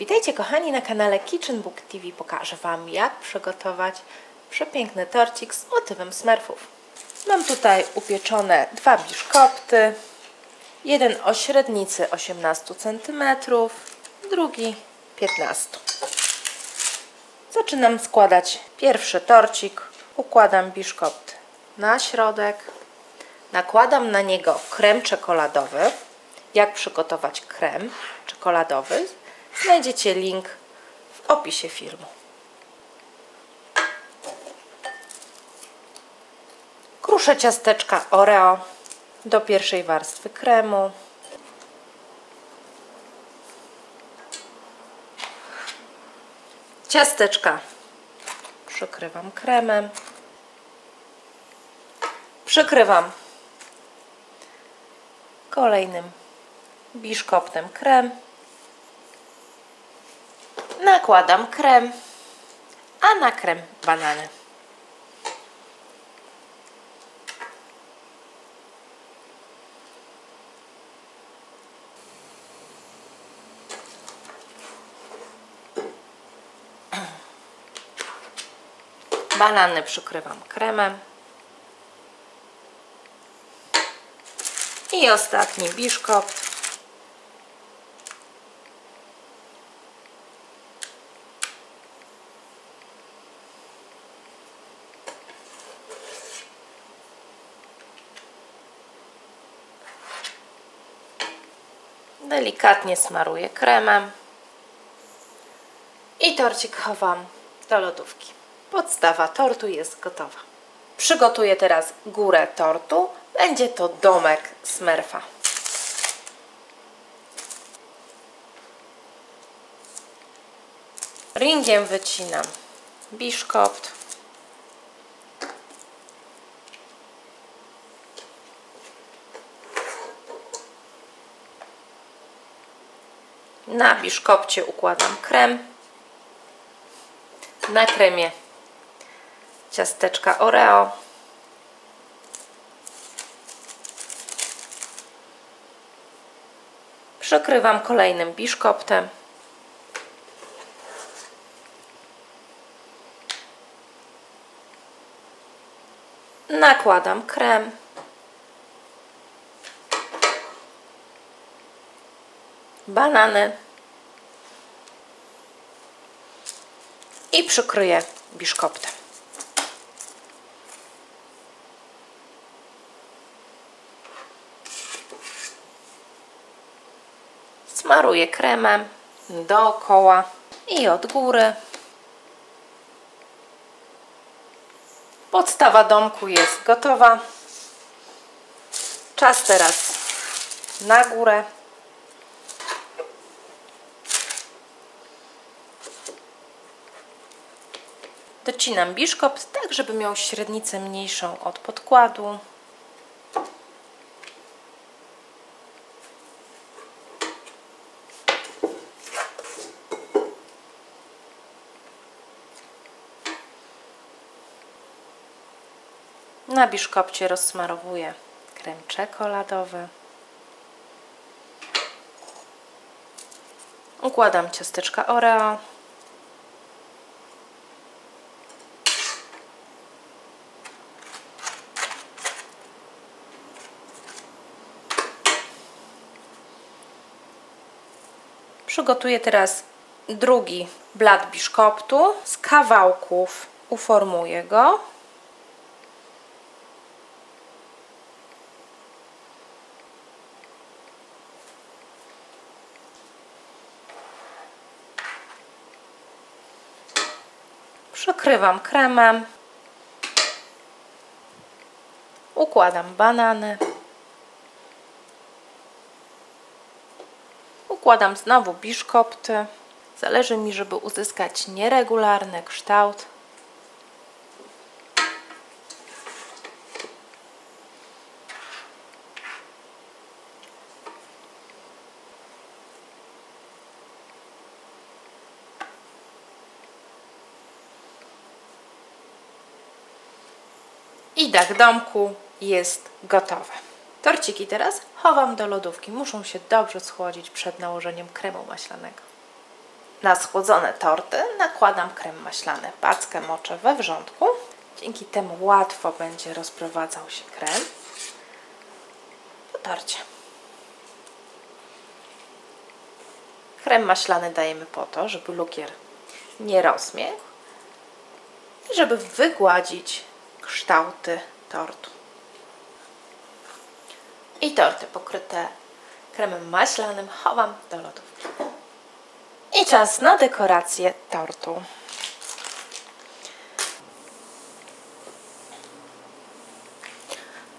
Witajcie kochani na kanale Kitchen Book TV. Pokażę Wam jak przygotować przepiękny torcik z motywem smurfów. Mam tutaj upieczone dwa biszkopty. Jeden o średnicy 18 cm, drugi 15 Zaczynam składać pierwszy torcik. Układam biszkopt na środek. Nakładam na niego krem czekoladowy. Jak przygotować krem czekoladowy? Znajdziecie link w opisie filmu. Kruszę ciasteczka Oreo do pierwszej warstwy kremu. Ciasteczka przykrywam kremem. Przykrywam kolejnym biszkoptem krem. Nakładam krem, a na krem banany. Banany przykrywam kremem. I ostatni biszkopt. Delikatnie smaruję kremem. I torcik chowam do lodówki. Podstawa tortu jest gotowa. Przygotuję teraz górę tortu. Będzie to domek smerfa. Ringiem wycinam biszkopt. Na biszkopcie układam krem. Na kremie ciasteczka Oreo. Przekrywam kolejnym biszkoptem. Nakładam krem. Banany. I przykryję biszkoptem. Smaruję kremem dookoła i od góry. Podstawa domku jest gotowa. Czas teraz na górę. Docinam biszkopt tak, żeby miał średnicę mniejszą od podkładu. Na biszkopcie rozsmarowuję krem czekoladowy. Układam ciasteczka Oreo. Przygotuję teraz drugi blat biszkoptu. Z kawałków uformuję go. Przykrywam kremem. Układam banany. Układam znowu biszkopty. Zależy mi, żeby uzyskać nieregularny kształt. I dach domku jest gotowy. Torciki teraz chowam do lodówki. Muszą się dobrze schłodzić przed nałożeniem kremu maślanego. na schłodzone torty nakładam krem maślany. Packę moczę we wrzątku. Dzięki temu łatwo będzie rozprowadzał się krem po torcie. Krem maślany dajemy po to, żeby lukier nie rozmiękł i żeby wygładzić kształty tortu. I torty pokryte kremem maślanym chowam do lodówki. I czas na dekorację tortu.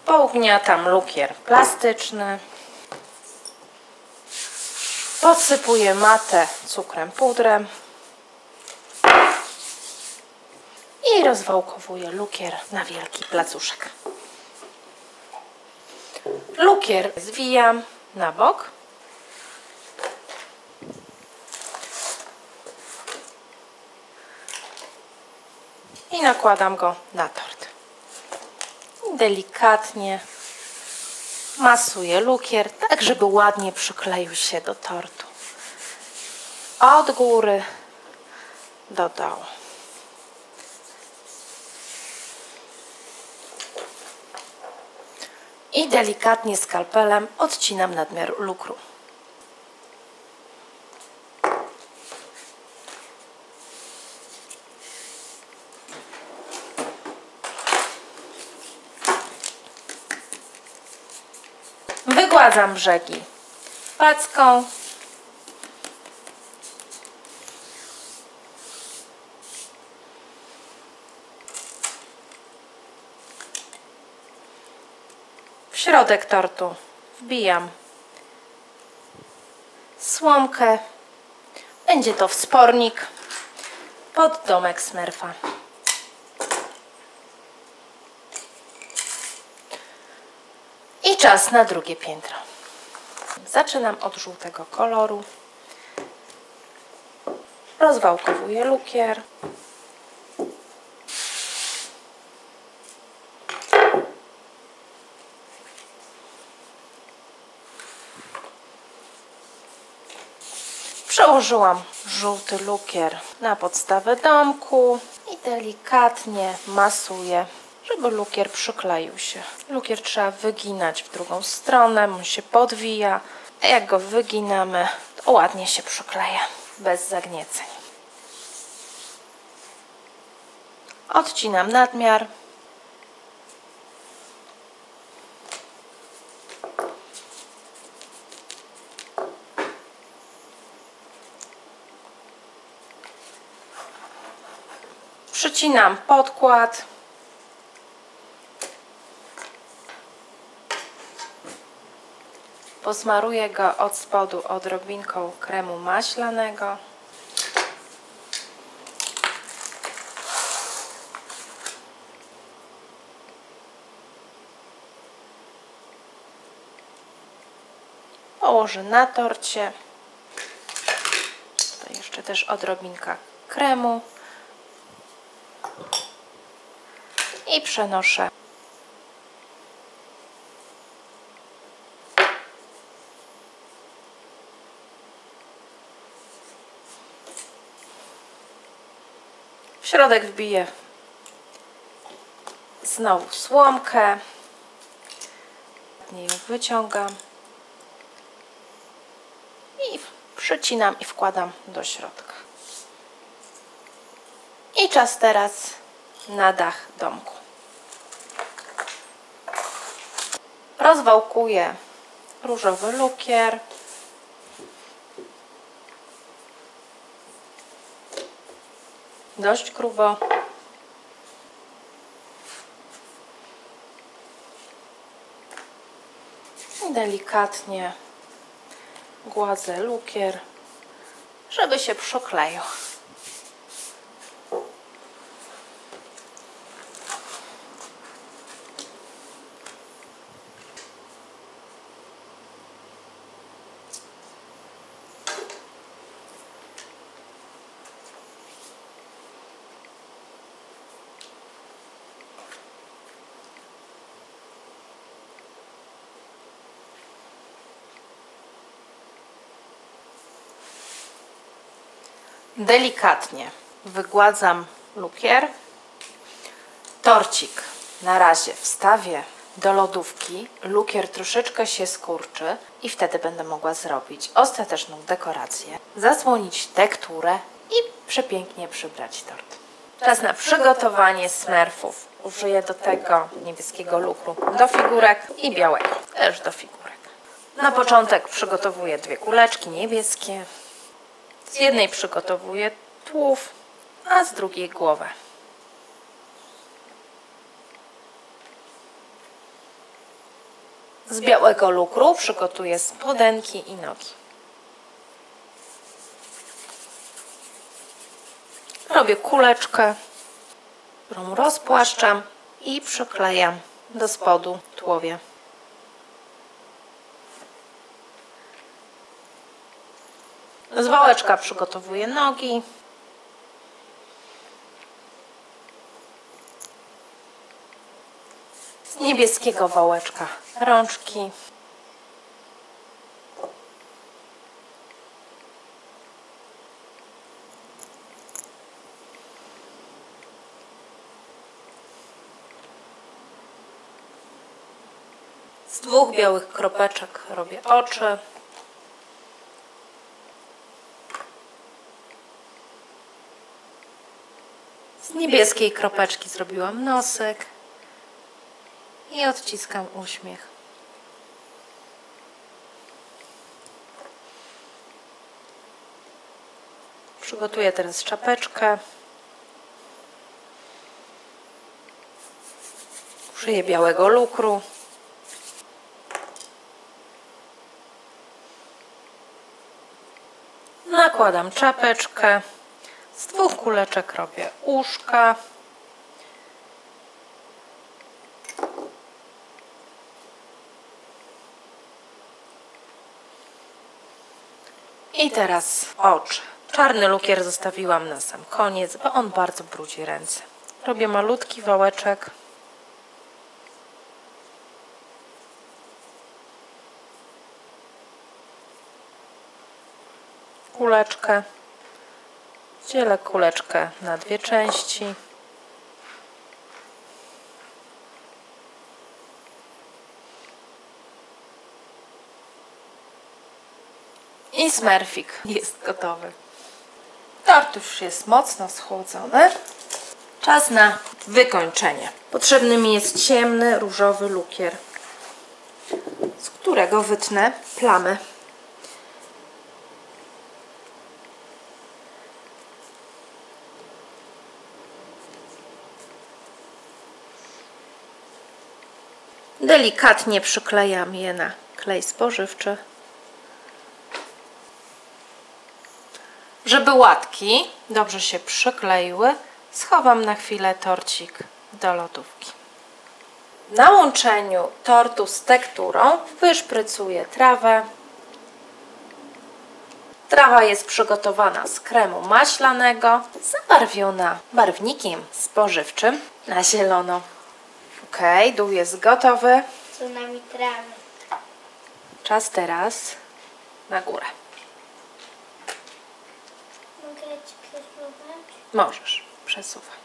Pougniatam lukier plastyczny. Podsypuję matę cukrem pudrem. I rozwałkowuję lukier na wielki placuszek. Lukier zwijam na bok. I nakładam go na tort. Delikatnie masuję lukier, tak żeby ładnie przykleił się do tortu. Od góry do dołu. I delikatnie skalpelem odcinam nadmiar lukru. Wygładzam brzegi packą. W środek tortu wbijam słomkę. Będzie to wspornik pod domek smerfa. I czas na drugie piętro. Zaczynam od żółtego koloru. Rozwałkowuję lukier. Przełożyłam żółty lukier na podstawę domku i delikatnie masuję, żeby lukier przykleił się. Lukier trzeba wyginać w drugą stronę, on się podwija, a jak go wyginamy, to ładnie się przykleja, bez zagnieceń. Odcinam nadmiar. Przycinam podkład. Posmaruję go od spodu odrobinką kremu maślanego. Położę na torcie. Tutaj jeszcze też odrobinka kremu. I przenoszę W środek wbiję znowu słomkę. Ją wyciągam i przycinam i wkładam do środka. I czas teraz na dach domku. Rozwałkuję różowy lukier. Dość grubo. Delikatnie gładzę lukier, żeby się przykleił. Delikatnie wygładzam lukier. Torcik na razie wstawię do lodówki. Lukier troszeczkę się skurczy i wtedy będę mogła zrobić ostateczną dekorację, zasłonić tekturę i przepięknie przybrać tort. Czas na przygotowanie smerfów. Użyję do tego niebieskiego lukru do figurek i białego też do figurek. Na początek przygotowuję dwie kuleczki niebieskie. Z jednej przygotowuję tułów, a z drugiej głowę. Z białego lukru przygotuję spodenki i nogi. Robię kuleczkę, którą rozpłaszczam i przyklejam do spodu tułowie. Z wałeczka przygotowuję nogi. Z niebieskiego wałeczka rączki. Z dwóch białych kropeczek robię oczy. Z niebieskiej kropeczki zrobiłam nosek i odciskam uśmiech. Przygotuję teraz czapeczkę. Użyję białego lukru. Nakładam czapeczkę. Z dwóch kuleczek robię uszka. I teraz oczy. Czarny lukier zostawiłam na sam koniec, bo on bardzo brudzi ręce. Robię malutki wałeczek. Kuleczkę. Dzielę kuleczkę na dwie części. I smerfik jest gotowy. Tort już jest mocno schłodzony. Czas na wykończenie. Potrzebny mi jest ciemny, różowy lukier, z którego wytnę plamy. Delikatnie przyklejam je na klej spożywczy. Żeby łatki dobrze się przykleiły, schowam na chwilę torcik do lodówki. Na łączeniu tortu z tekturą wyszprycuję trawę. Trawa jest przygotowana z kremu maślanego, zabarwiona barwnikiem spożywczym na zielono. Ok, dół jest gotowy. Co nami trawy. Czas teraz na górę. Mogę ci przesuwać? Możesz, przesuwaj.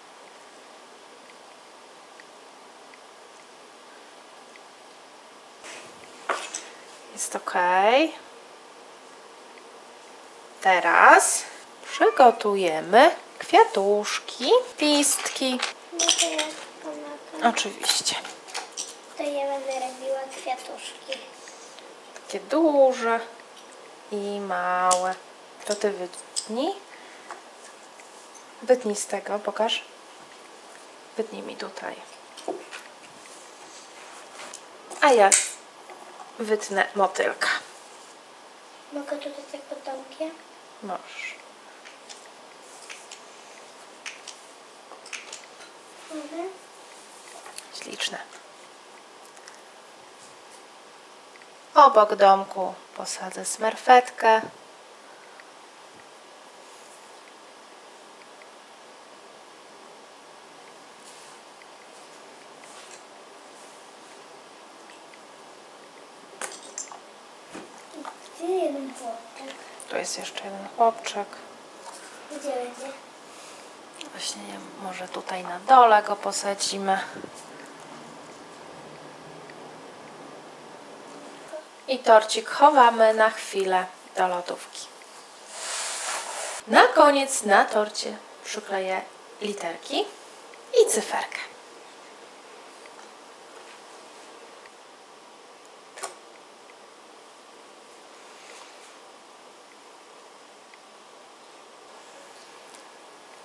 Jest ok. Teraz przygotujemy kwiatuszki, listki. No to ja pomagam. Oczywiście. To ja będę robiła kwiatuszki. Takie duże i małe. To ty wytnij. Wytnij z tego, pokaż. Wytnij mi tutaj. A ja wytnę motylka. Mogę tutaj tak potomkiem? Możesz. Mhm. Śliczne. Obok domku posadzę smerfetkę. Tu jest jeszcze jeden chłopczyk. Gdzie będzie? Właśnie może tutaj na dole go posadzimy. I torcik chowamy na chwilę do lodówki. Na koniec na torcie przykleję literki i cyferkę.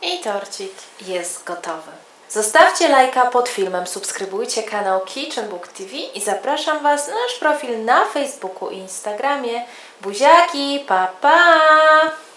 I torcik jest gotowy. Zostawcie lajka pod filmem, subskrybujcie kanał Kitchen Book TV i zapraszam Was na nasz profil na Facebooku i Instagramie. Buziaki, pa pa!